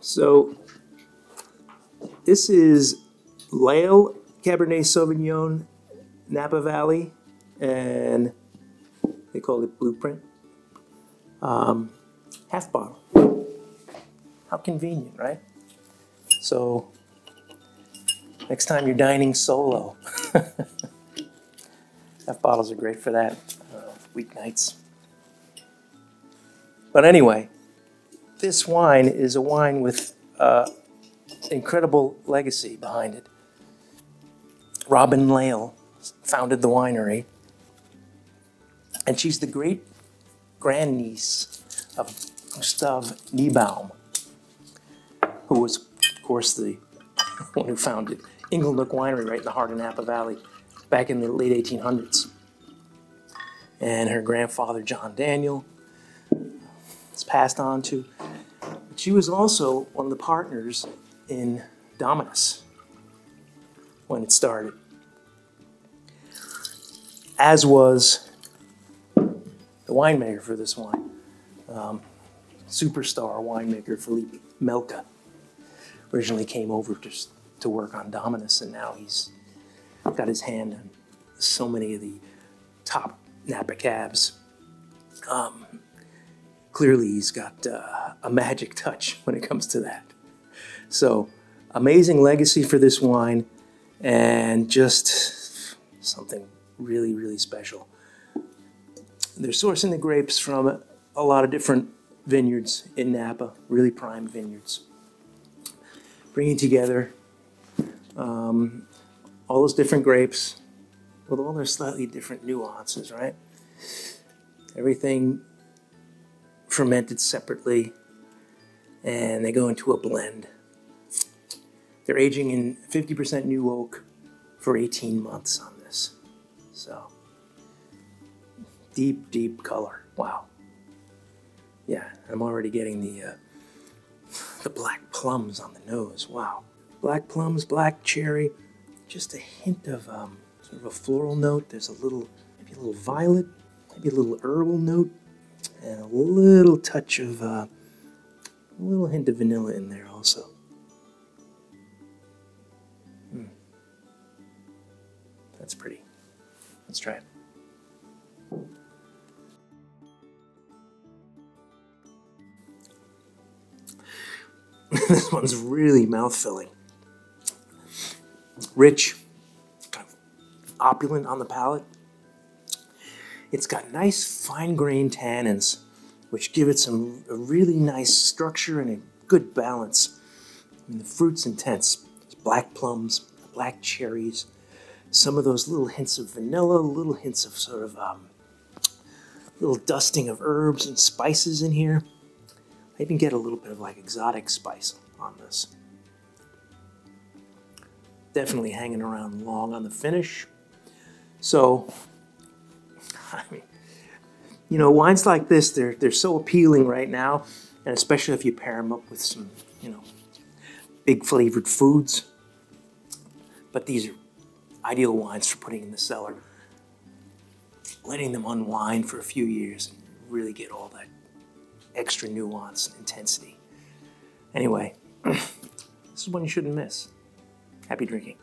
So this is Lail Cabernet Sauvignon Napa Valley, and they call it Blueprint. Um, half bottle. How convenient, right? So next time you're dining solo, half bottles are great for that. Uh, weeknights. But anyway, this wine is a wine with uh, incredible legacy behind it. Robin Lail founded the winery, and she's the great grandniece of Gustave Niebaum, who was, of course, the one who founded Inglenook Winery right in the heart of Napa Valley back in the late 1800s. And her grandfather, John Daniel, is passed on to. She was also one of the partners in Dominus when it started, as was the winemaker for this wine, um, superstar winemaker Philippe Melka. Originally came over to, to work on Dominus, and now he's got his hand on so many of the top Napa cabs. Um, clearly, he's got uh, a magic touch when it comes to that. So, amazing legacy for this wine, and just something really, really special. They're sourcing the grapes from a lot of different vineyards in Napa, really prime vineyards. Bringing together um, all those different grapes with all their slightly different nuances, right? Everything fermented separately, and they go into a blend. They're aging in 50% new oak for 18 months on this. So, deep, deep color. Wow. Yeah, I'm already getting the uh, the black plums on the nose. Wow. Black plums, black cherry, just a hint of um, sort of a floral note. There's a little, maybe a little violet, maybe a little herbal note, and a little touch of, uh, a little hint of vanilla in there also. Hmm. That's pretty. Let's try it. this one's really mouth filling. Rich, kind of opulent on the palate. It's got nice fine grained tannins, which give it some a really nice structure and a good balance. And the fruit's intense. There's black plums, black cherries, some of those little hints of vanilla, little hints of sort of um, little dusting of herbs and spices in here. I even get a little bit of like exotic spice on this. Definitely hanging around long on the finish. So, you know, wines like this, they're, they're so appealing right now, and especially if you pair them up with some, you know, big flavored foods. But these are ideal wines for putting in the cellar, letting them unwind for a few years and really get all that extra nuance and intensity. Anyway, this is one you shouldn't miss. Happy drinking.